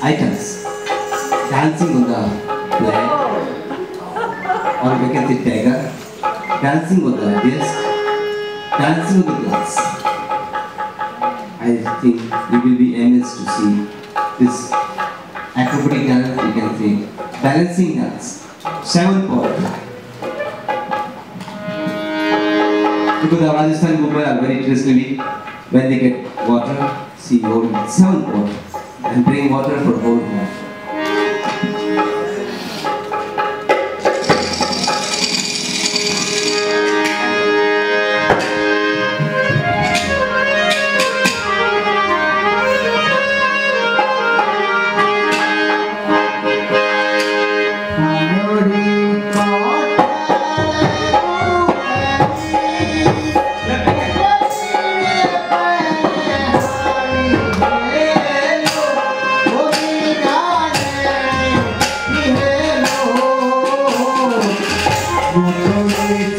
items. Dancing on the flag, or we can say dagger, dancing on the disc, dancing on the glass. I think you will be amazed to see this acrobatic dance, you can say balancing dance, seven part. Because the Rajasthan Mumbai are very traditionally, when they get water, see hold seven pot and bring water for pot. Oh,